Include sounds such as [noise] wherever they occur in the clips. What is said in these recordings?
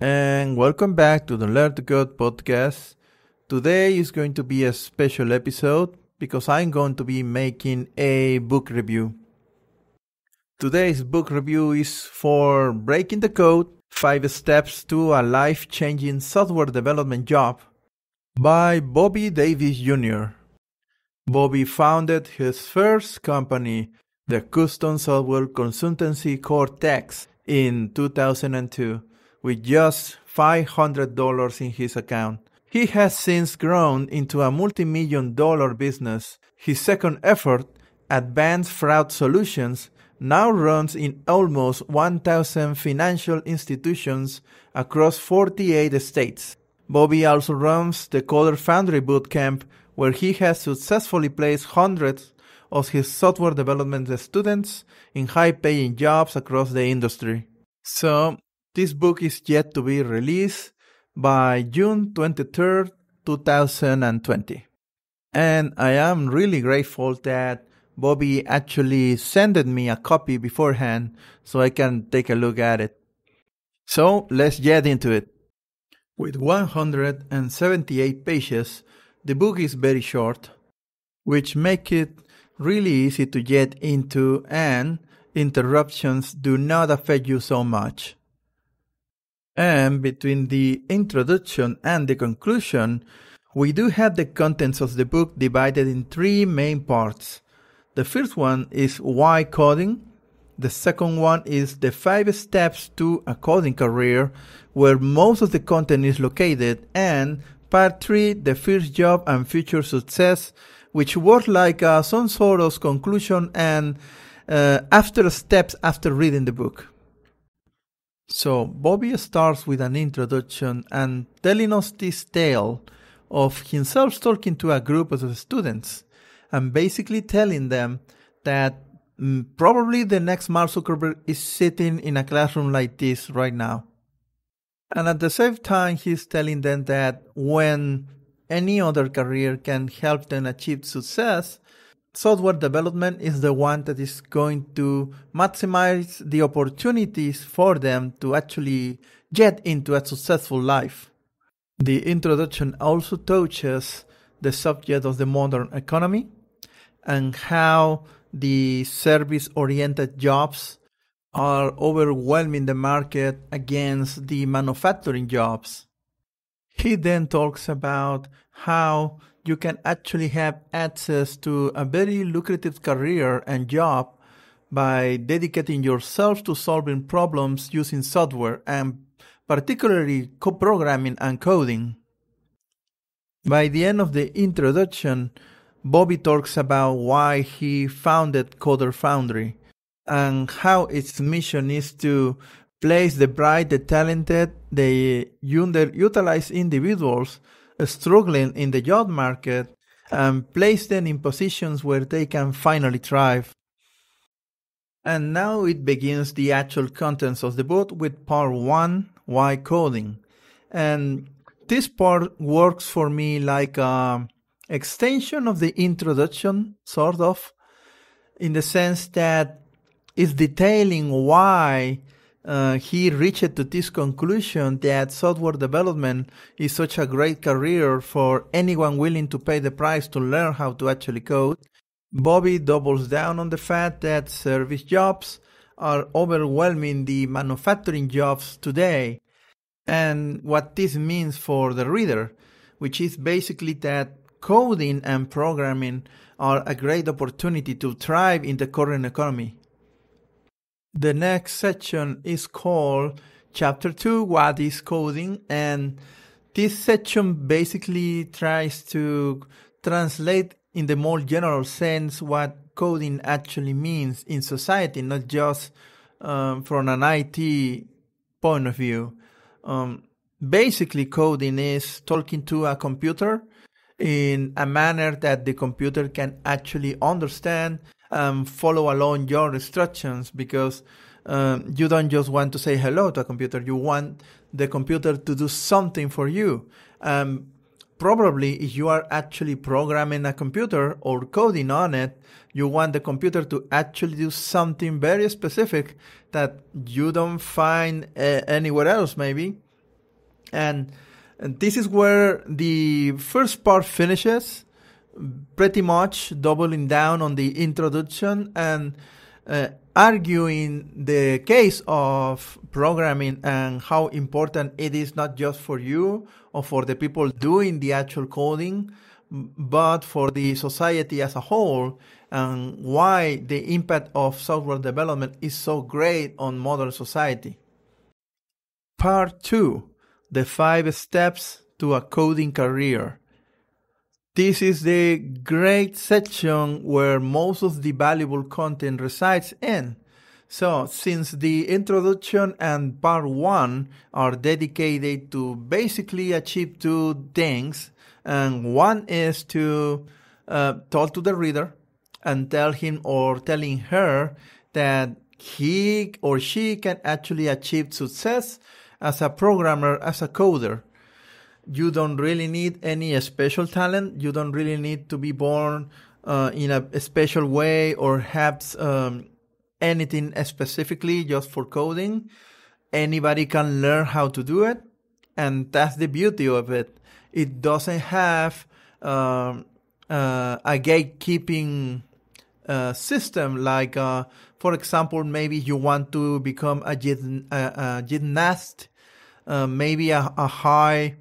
and welcome back to the Learn to Code podcast. Today is going to be a special episode because I'm going to be making a book review. Today's book review is for Breaking the Code Five Steps to a Life Changing Software Development Job by Bobby Davis Jr. Bobby founded his first company, the custom software consultancy Core Techs, in 2002 with just $500 in his account. He has since grown into a multi-million dollar business. His second effort, Advanced Fraud Solutions, now runs in almost 1,000 financial institutions across 48 states. Bobby also runs the Coder Foundry Bootcamp, where he has successfully placed hundreds of his software development students in high paying jobs across the industry. So, this book is yet to be released by June 23rd, 2020. And I am really grateful that Bobby actually sent me a copy beforehand so I can take a look at it. So let's get into it. With 178 pages, the book is very short, which make it really easy to get into and interruptions do not affect you so much. And between the introduction and the conclusion, we do have the contents of the book divided in three main parts. The first one is why coding. The second one is the five steps to a coding career, where most of the content is located. And part three, the first job and future success, which works like uh, some sort of conclusion and uh, after steps after reading the book. So Bobby starts with an introduction and telling us this tale of himself talking to a group of students and basically telling them that mm, probably the next Mark Zuckerberg is sitting in a classroom like this right now. And at the same time, he's telling them that when any other career can help them achieve success, software development is the one that is going to maximize the opportunities for them to actually get into a successful life. The introduction also touches the subject of the modern economy and how the service oriented jobs are overwhelming the market against the manufacturing jobs. He then talks about how you can actually have access to a very lucrative career and job by dedicating yourself to solving problems using software and particularly co-programming and coding. By the end of the introduction, Bobby talks about why he founded Coder Foundry and how its mission is to place the bright, the talented, the underutilized individuals struggling in the job market and place them in positions where they can finally thrive. And now it begins the actual contents of the book with part one, why coding. And this part works for me like a extension of the introduction, sort of, in the sense that it's detailing why uh, he reached to this conclusion that software development is such a great career for anyone willing to pay the price to learn how to actually code. Bobby doubles down on the fact that service jobs are overwhelming the manufacturing jobs today and what this means for the reader, which is basically that coding and programming are a great opportunity to thrive in the current economy. The next section is called Chapter 2 What is Coding? And this section basically tries to translate in the more general sense what coding actually means in society, not just um, from an IT point of view. Um, basically, coding is talking to a computer in a manner that the computer can actually understand um, follow along your instructions because um, you don't just want to say hello to a computer. You want the computer to do something for you. Um, probably if you are actually programming a computer or coding on it, you want the computer to actually do something very specific that you don't find uh, anywhere else, maybe. And, and this is where the first part finishes, pretty much doubling down on the introduction and uh, arguing the case of programming and how important it is not just for you or for the people doing the actual coding, but for the society as a whole and why the impact of software development is so great on modern society. Part 2 The Five Steps to a Coding Career. This is the great section where most of the valuable content resides in. So, since the introduction and part one are dedicated to basically achieve two things, and one is to uh, talk to the reader and tell him or telling her that he or she can actually achieve success as a programmer, as a coder. You don't really need any special talent. You don't really need to be born uh, in a, a, special way or have um, anything specifically just for coding. Anybody can learn how to do it. And that's the beauty of it. It doesn't have um, uh, a gatekeeping uh, system like uh, for example maybe you want to become a, gym, a gymnast uh, maybe a, a high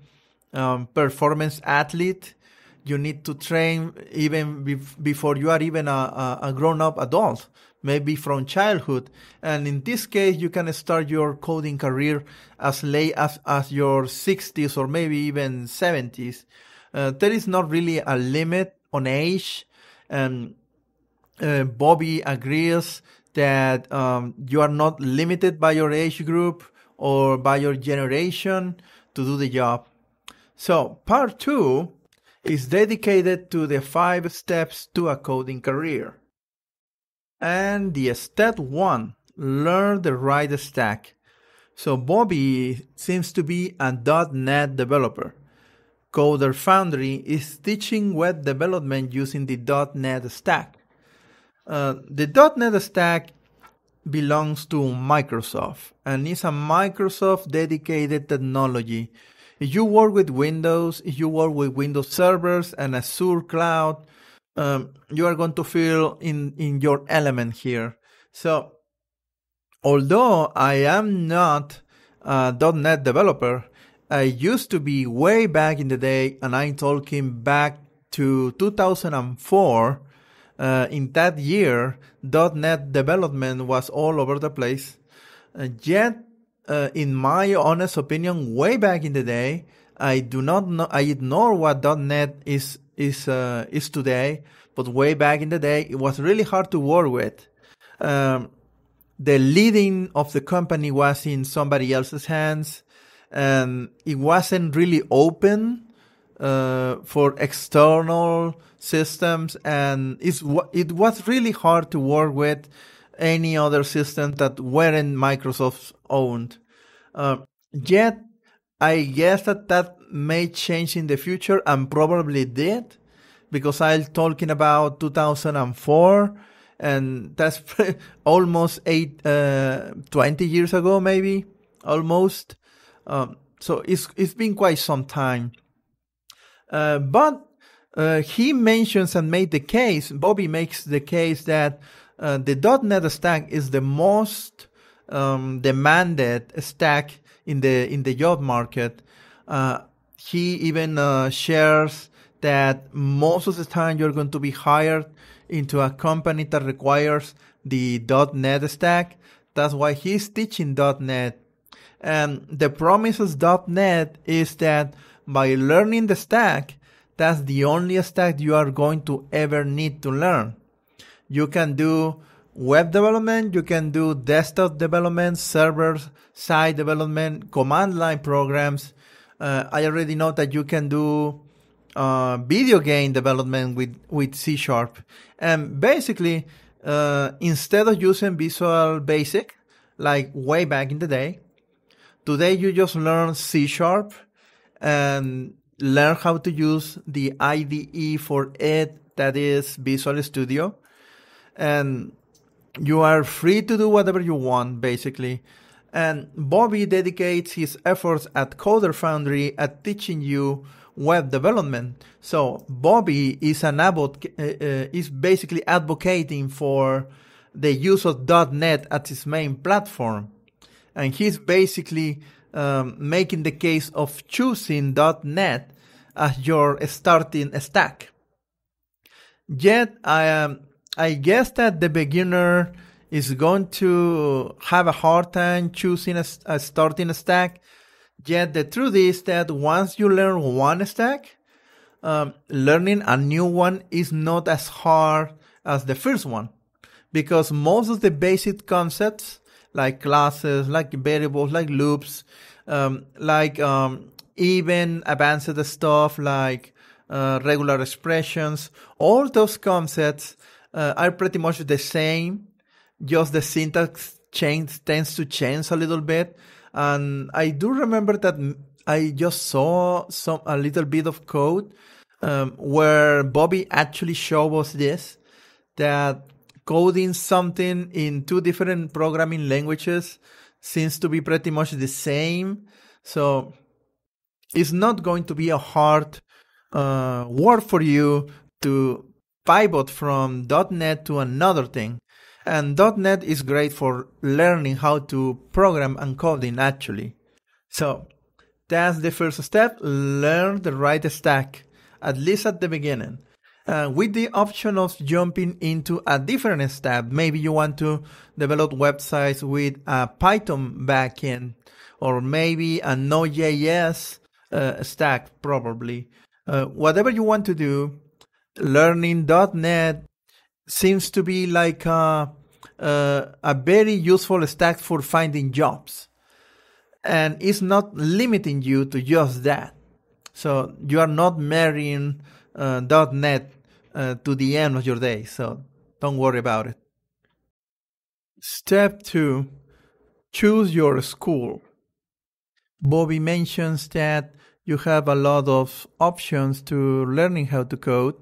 um, performance athlete you need to train even bef- before you are even a, a, grown-up adult maybe from childhood and in this case you can start your coding career as late as, as your 60s or maybe even 70s uh, there is not really a limit on age and uh, Bobby agrees that um, you are not limited by your age group or by your generation to do the job. So, part two is dedicated to the five steps to a coding career. And the step one learn the right stack. So, Bobby seems to be a .NET developer. Coder Foundry is teaching web development using the .NET stack. Uh, the .NET stack belongs to Microsoft and is a Microsoft dedicated technology. If you work with Windows, if you work with Windows servers and Azure Cloud, um, you are going to feel in, in your element here. So, although I am not a .NET developer, I used to be way back in the day, and I'm talking back to 2004 uh, in that year, .NET development was all over the place. Uh, yet, uh, in my honest opinion, way back in the day, I do not know. I ignore what .NET is is uh, is today. But way back in the day, it was really hard to work with. Um, the leading of the company was in somebody else's hands, and it wasn't really open uh, for external systems, and it was really hard to work with any other system that weren't Microsoft owned. Uh, yet, I guess that that may change in the future and probably did because I'm talking about 2004 and that's [laughs] almost eight, uh, 20 years ago, maybe almost. Um, so it's, it's been quite some time. Uh, but uh, he mentions and made the case, Bobby makes the case that uh, the .NET stack is the most um, demanded stack in the in the job market. Uh, he even uh, shares that most of the time you're going to be hired into a company that requires the .NET stack. That's why he's teaching .NET. And the promise of .NET is that by learning the stack, that's the only stack you are going to ever need to learn. You can do web development, you can do desktop development, server side development, command line programs. Uh, I already know that you can do uh, video game development with, with C Sharp. And basically, uh, instead of using Visual Basic, like way back in the day, today you just learn C Sharp and learn how to use the IDE for it, that is Visual Studio. And you are free to do whatever you want, basically. And Bobby dedicates his efforts at Coder Foundry at teaching you web development. So Bobby is an advocate, uh, uh, is basically advocating for the use of .NET as its main platform, and he's basically um, making the case of choosing .NET as your starting stack. Yet, I um, I guess that the beginner is going to have a hard time choosing a, a starting stack. Yet the truth is that once you learn one stack, um, learning a new one is not as hard as the first one because most of the basic concepts like classes, like variables, like loops, um, like um, even advanced stuff like uh, regular expressions, all those concepts uh, are pretty much the same. Just the syntax change tends to change a little bit. And I do remember that I just saw some a little bit of code um, where Bobby actually showed us this that coding something in two different programming languages seems to be pretty much the same. So it's not going to be a hard uh, work for you to pivot from .NET to another thing. And .NET is great for learning how to program and coding actually. So that's the first step. Learn the right stack, at least at the beginning uh, with the option of jumping into a different step. Maybe you want to develop websites with a Python backend or maybe a Node.js uh, stack, probably. Uh, whatever you want to do, learning .NET seems to be like a, a, a very useful stack for finding jobs. And it's not limiting you to just that. So you are not marrying uh, .NET uh, to the end of your day. So don't worry about it. Step two choose your school. Bobby mentions that you have a lot of options to learning how to code.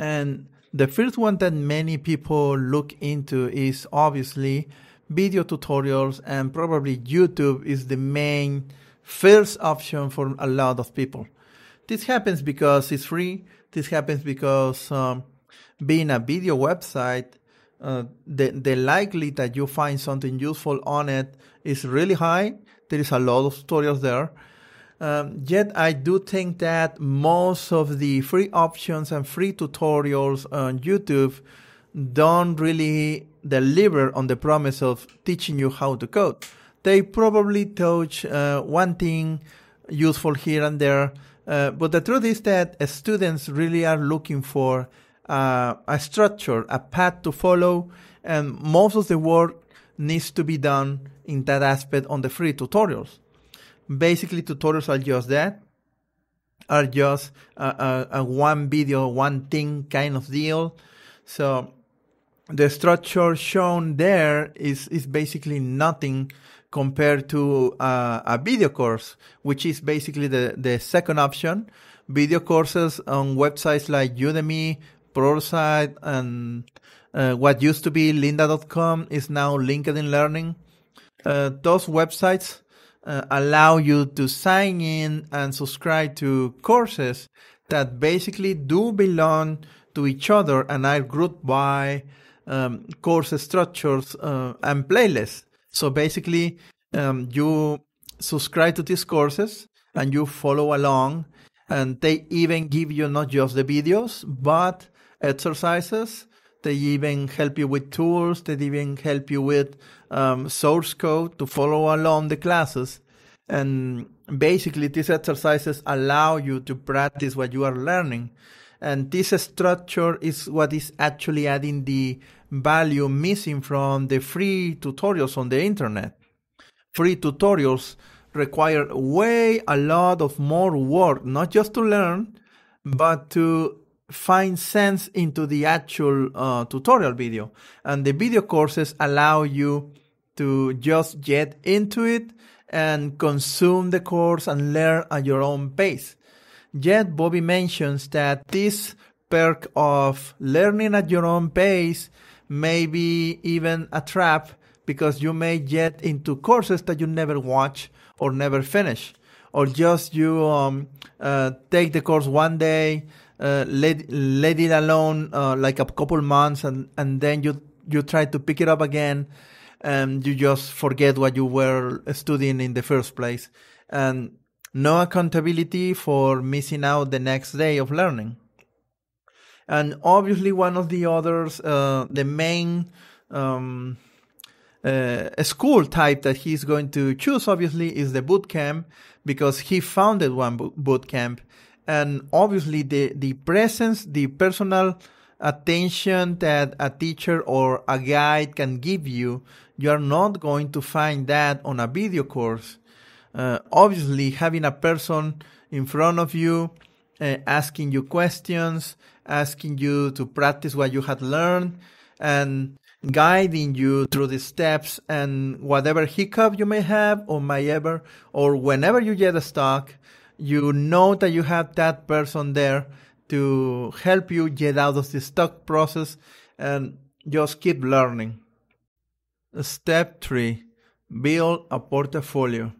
And the first one that many people look into is obviously video tutorials, and probably YouTube is the main first option for a lot of people. This happens because it's free this happens because um, being a video website, uh, the the likely that you find something useful on it is really high. There is a lot of tutorials there. Um, yet I do think that most of the free options and free tutorials on YouTube don't really deliver on the promise of teaching you how to code. They probably touch uh, one thing useful here and there, uh, but the truth is that students really are looking for uh, a structure, a path to follow, and most of the work needs to be done in that aspect on the free tutorials. Basically, tutorials are just that, are just a, a, a one video, one thing kind of deal. So the structure shown there is, is basically nothing compared to uh, a video course, which is basically the, the second option. Video courses on websites like Udemy, Pluralsight, and uh, what used to be lynda.com is now LinkedIn Learning. Uh, those websites uh, allow you to sign in and subscribe to courses that basically do belong to each other and are grouped by um, course structures uh, and playlists. So basically, um, you subscribe to these courses and you follow along, and they even give you not just the videos, but exercises. They even help you with tools. They even help you with um, source code to follow along the classes. And basically, these exercises allow you to practice what you are learning. And this structure is what is actually adding the value missing from the free tutorials on the internet. Free tutorials require way a lot of more work, not just to learn, but to find sense into the actual uh, tutorial video. And the video courses allow you to just get into it and consume the course and learn at your own pace. Yet Bobby mentions that this perk of learning at your own pace may be even a trap because you may get into courses that you never watch or never finish, or just you um, uh, take the course one day, uh, let let it alone uh, like a couple months, and and then you you try to pick it up again, and you just forget what you were studying in the first place, and no accountability for missing out the next day of learning. And obviously, one of the others, uh, the main um, uh, school type that he's going to choose, obviously, is the boot camp because he founded one boot camp. And obviously, the, the presence, the personal attention that a teacher or a guide can give you, you are not going to find that on a video course. Uh, obviously, having a person in front of you uh, asking you questions, asking you to practice what you had learned, and guiding you through the steps and whatever hiccup you may have or may ever, or whenever you get stuck, you know that you have that person there to help you get out of the stuck process and just keep learning. Step three, build a portfolio.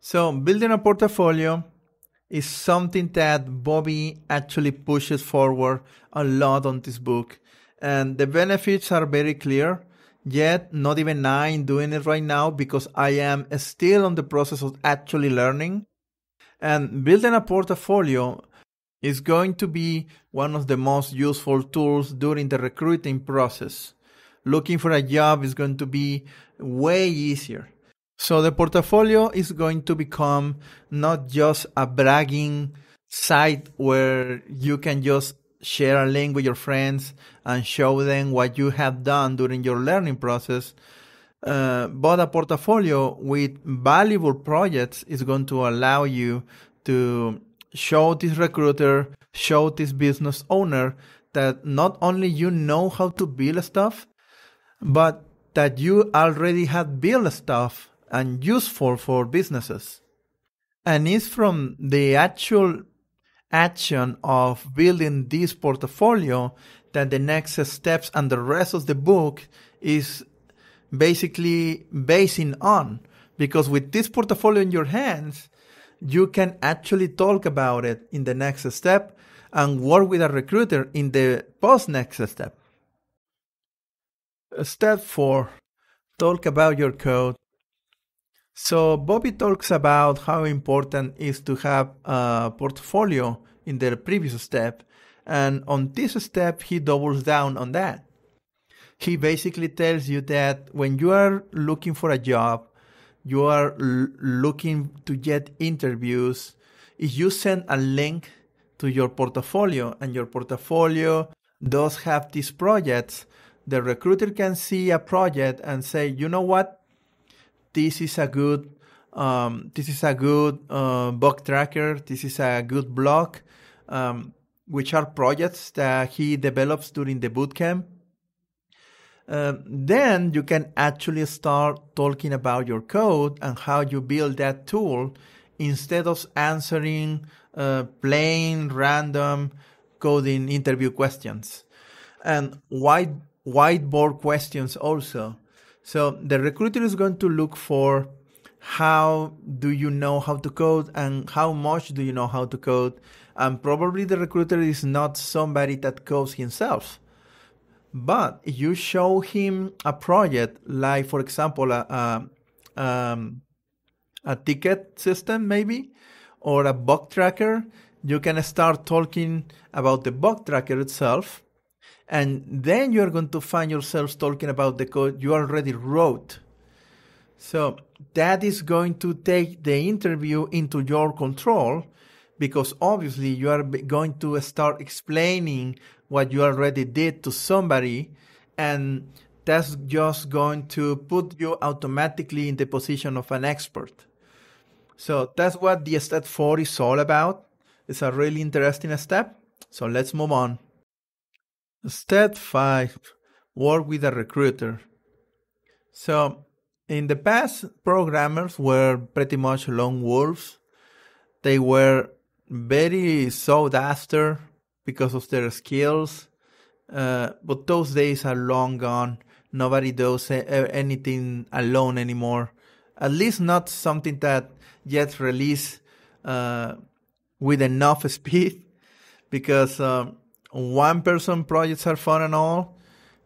So building a portfolio is something that Bobby actually pushes forward a lot on this book. And the benefits are very clear. Yet, not even I'm doing it right now because I am still on the process of actually learning. And building a portfolio is going to be one of the most useful tools during the recruiting process. Looking for a job is going to be way easier so the portfolio is going to become not just a bragging site where you can just share a link with your friends and show them what you have done during your learning process. Uh, but a portfolio with valuable projects is going to allow you to show this recruiter, show this business owner that not only you know how to build stuff, but that you already have built stuff and useful for businesses. And it's from the actual action of building this portfolio that the next steps and the rest of the book is basically basing on. Because with this portfolio in your hands, you can actually talk about it in the next step and work with a recruiter in the post next step. Step four talk about your code so Bobby talks about how important is to have a portfolio in the previous step, and on this step he doubles down on that. He basically tells you that when you are looking for a job, you are l- looking to get interviews, if you send a link to your portfolio and your portfolio does have these projects, the recruiter can see a project and say, you know what? this is a good um, this is a good uh, bug tracker. This is a good blog, um, which are projects that he develops during the bootcamp. Um, then you can actually start talking about your code and how you build that tool instead of answering uh, plain random coding interview questions and white whiteboard questions also so the recruiter is going to look for how do you know how to code and how much do you know how to code. And probably the recruiter is not somebody that codes himself. But you show him a project, like for example, a, a, um, a ticket system, maybe, or a bug tracker. You can start talking about the bug tracker itself and then you're going to find yourselves talking about the code you already wrote. So that is going to take the interview into your control because obviously you are going to start explaining what you already did to somebody and that's just going to put you automatically in the position of an expert. So that's what the step 4 is all about. It's a really interesting step. So let's move on. Step 5 Work with a recruiter. So, in the past, programmers were pretty much lone wolves. They were very sought after because of their skills, uh, but those days are long gone. nobody does anything alone anymore. At least not something that gets released uh, with enough [laughs] speed, because um, one person projects are fun and all,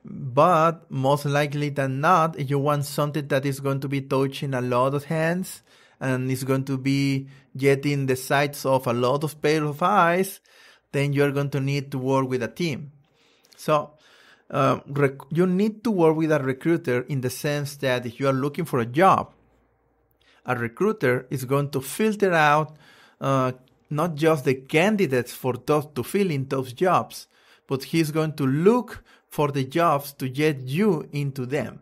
but most likely than not, if you want something that is going to be touching a lot of hands and it's going to be getting the sights of a lot of pair of eyes, then you're going to need to work with a team. So uh, rec- you need to work with a recruiter in the sense that if you are looking for a job, a recruiter is going to filter out uh, not just the candidates for those to fill in those jobs, but he's going to look for the jobs to get you into them.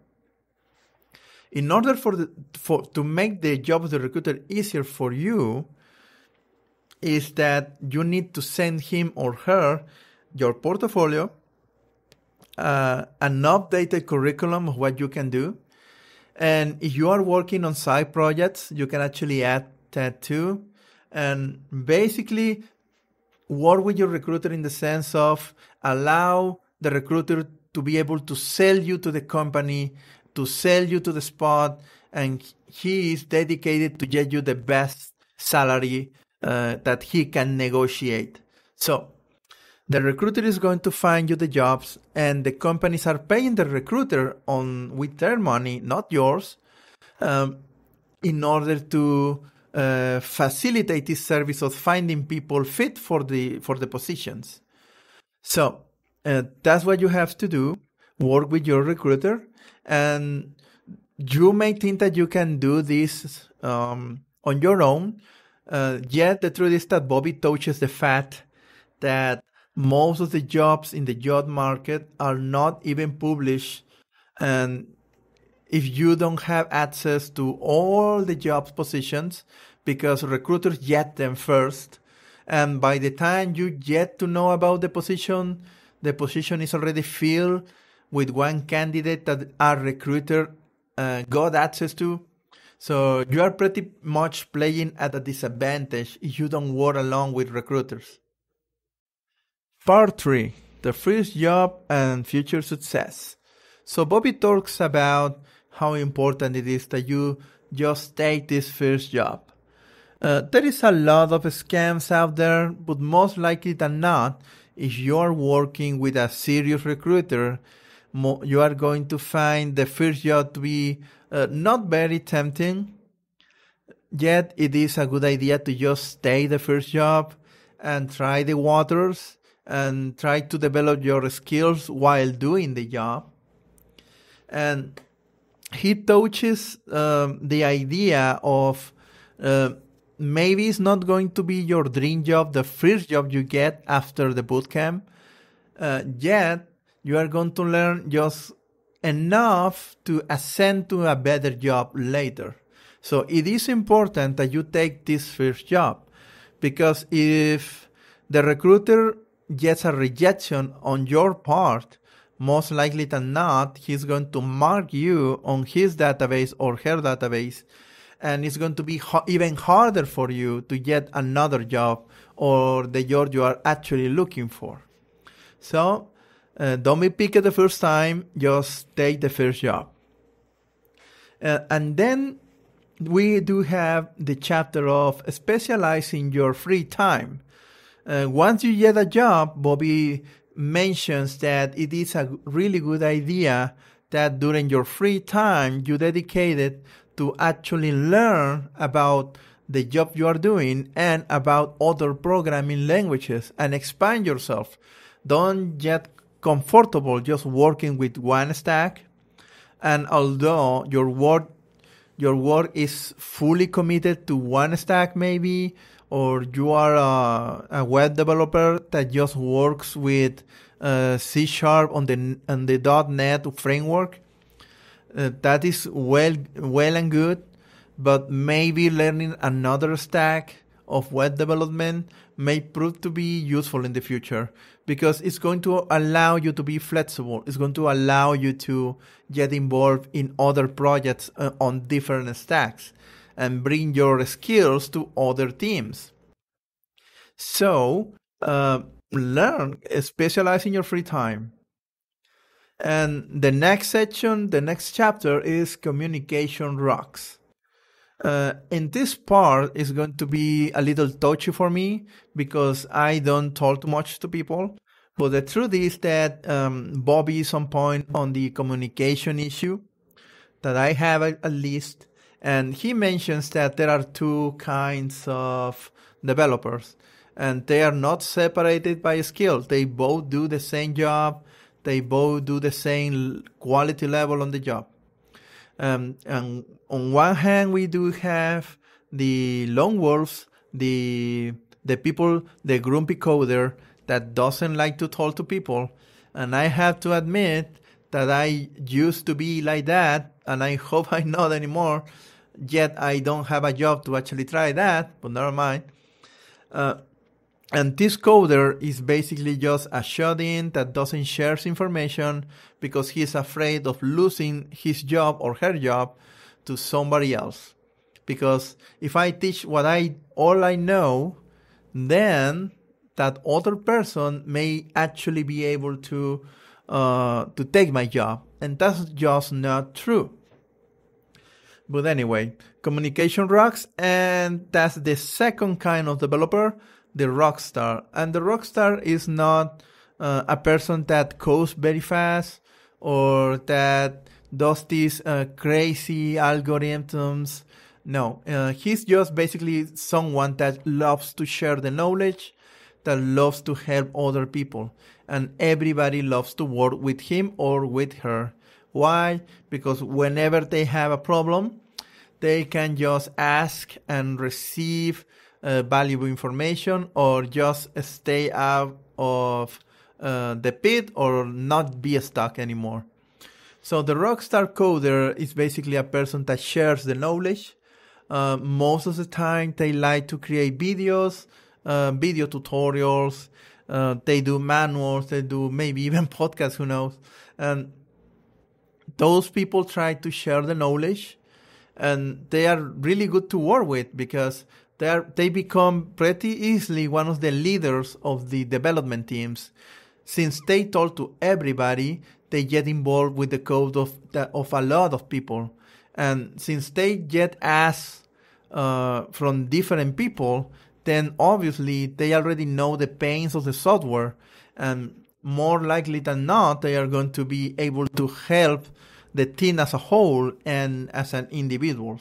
In order for the for to make the job of the recruiter easier for you, is that you need to send him or her your portfolio, uh, an updated curriculum of what you can do, and if you are working on side projects, you can actually add that too. And basically, work with your recruiter in the sense of allow the recruiter to be able to sell you to the company, to sell you to the spot, and he is dedicated to get you the best salary uh, that he can negotiate. So the recruiter is going to find you the jobs, and the companies are paying the recruiter on with their money, not yours, um, in order to uh, facilitate this service of finding people fit for the for the positions. So uh, that's what you have to do. Work with your recruiter, and you may think that you can do this um, on your own. Uh, yet the truth is that Bobby touches the fact that most of the jobs in the job market are not even published, and if you don't have access to all the job positions, because recruiters get them first, and by the time you get to know about the position, the position is already filled with one candidate that our recruiter uh, got access to. So you are pretty much playing at a disadvantage if you don't work along with recruiters. Part 3 The First Job and Future Success. So Bobby talks about how important it is that you just take this first job. Uh, there is a lot of scams out there, but most likely than not, if you are working with a serious recruiter, you are going to find the first job to be uh, not very tempting. Yet it is a good idea to just stay the first job and try the waters and try to develop your skills while doing the job. And he touches um, the idea of uh, maybe it's not going to be your dream job, the first job you get after the bootcamp. Uh, yet you are going to learn just enough to ascend to a better job later. So it is important that you take this first job because if the recruiter gets a rejection on your part, most likely than not, he's going to mark you on his database or her database and it's going to be ho- even harder for you to get another job or the job you are actually looking for. So uh, don't be picky the first time, just take the first job. Uh, and then we do have the chapter of specializing your free time. Uh, once you get a job, Bobby mentions that it is a really good idea that during your free time you dedicate it to actually learn about the job you are doing and about other programming languages and expand yourself. Don't get comfortable just working with one stack. And although your work your work is fully committed to one stack maybe or you are a, a web developer that just works with uh, C sharp on the on the .NET framework, uh, that is well well and good, but maybe learning another stack of web development may prove to be useful in the future because it's going to allow you to be flexible. It's going to allow you to get involved in other projects uh, on different stacks and bring your skills to other teams. So, uh, learn, specialize in your free time. And the next section, the next chapter is communication rocks. Uh, in this part is going to be a little touchy for me because I don't talk too much to people. But the truth is that um, Bobby is on point on the communication issue that I have at least. And he mentions that there are two kinds of developers and they are not separated by skill. They both do the same job. They both do the same quality level on the job. Um, and on one hand, we do have the lone wolves, the the people, the grumpy coder that doesn't like to talk to people. And I have to admit that I used to be like that, and I [laughs] hope I'm not anymore. Yet I don't have a job to actually try that, but never mind. Uh, and this coder is basically just a shut-in that doesn't share information because he's afraid of losing his job or her job to somebody else. Because if I teach what I all I know, then that other person may actually be able to uh, to take my job, and that's just not true. But anyway, communication rocks, and that's the second kind of developer the rock star. And the rock star is not uh, a person that codes very fast or that does these uh, crazy algorithms. No, uh, he's just basically someone that loves to share the knowledge, that loves to help other people. And everybody loves to work with him or with her. Why? Because whenever they have a problem, they can just ask and receive uh, valuable information or just stay out of uh, the pit or not be stuck anymore. So the rockstar coder is basically a person that shares the knowledge. Uh, most of the time, they like to create videos, uh, video tutorials. Uh, they do manuals. They do maybe [laughs] even podcasts. Who knows? And those people try to share the knowledge, and they are really good to work with because they are, they become pretty easily one of the leaders of the development teams. Since they talk to everybody, they get involved with the code of the, of a lot of people, and since they get asked uh, from different people, then obviously they already know the pains of the software, and more likely than not, they are going to be able to help the team as a whole and as an individual.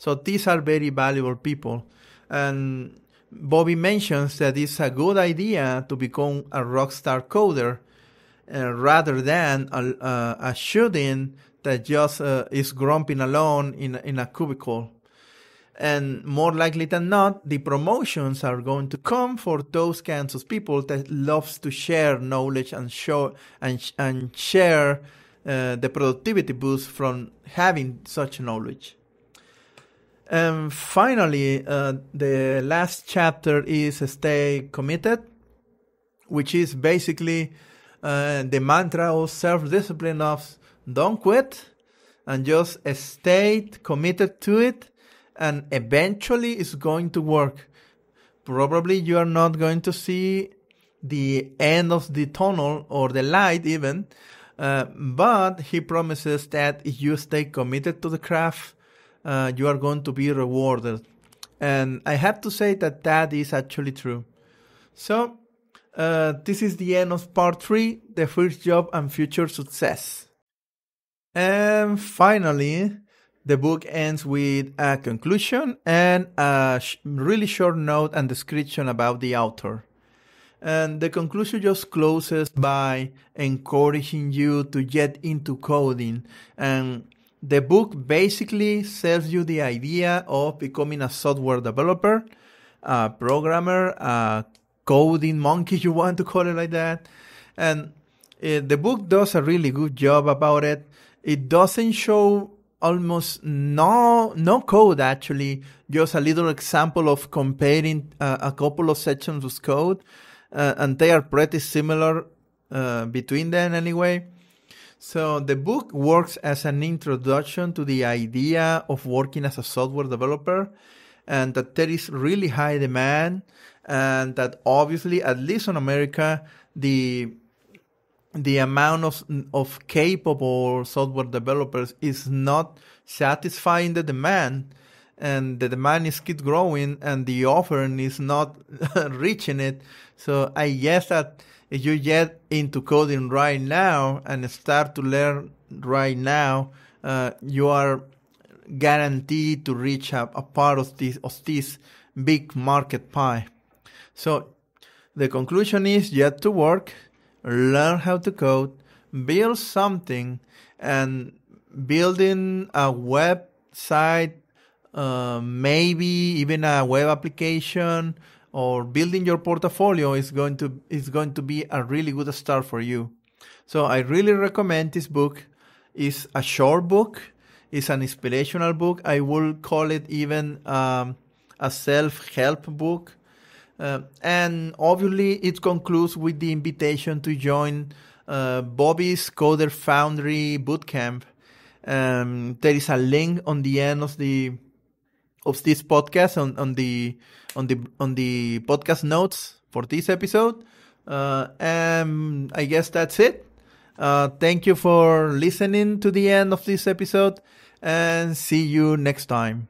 So these are very valuable people. And Bobby mentions that it's a good idea to become a rockstar coder uh, rather than a, uh, a shooting that just uh, is grumping alone in, in a cubicle. And more likely than not, the promotions are going to come for those kinds of people that loves to share knowledge and show and, and share uh, the productivity boost from having such knowledge. And finally, uh, the last chapter is Stay Committed, which is basically uh, the mantra of self discipline of don't quit and just stay committed to it, and eventually it's going to work. Probably you are not going to see the end of the tunnel or the light, even, uh, but he promises that if you stay committed to the craft, uh, you are going to be rewarded. And I have to say that that is actually true. So, uh, this is the end of part three the first job and future success. And finally, the book ends with a conclusion and a sh- really short note and description about the author. And the conclusion just closes by encouraging you to get into coding and the book basically sells you the idea of becoming a software developer, a programmer, a coding monkey, [laughs] you want to call it like that. And uh, the book does a really good job about it. It doesn't show almost no no code actually, just a little example of comparing uh, a couple of sections of code, uh, and they are pretty similar uh, between them anyway. So the book works as an introduction to the idea of working as a software developer and that there is really high demand and that obviously at least in America the the amount of of capable software developers is not satisfying the demand and the demand is keep growing and the offering is not [laughs] reaching it. So i guess that if you get into coding right now and start to learn right now uh, you are guaranteed to reach a, a part of this of this big market pie. So the conclusion is yet to work. Learn how to code, build something, and building a website, uh, maybe even a web application, or building your portfolio is going to is going to be a really good start for you. So I really recommend this book. It's a short book. It's an inspirational book. I would call it even um, a self-help book uh, and obviously, it concludes with the invitation to join uh, Bobby's Coder Foundry Bootcamp. Um, there is a link on the end of the of this podcast on, on the on the on the podcast notes for this episode. Uh, and I guess that's it. Uh, thank you for listening to the end of this episode, and see you next time.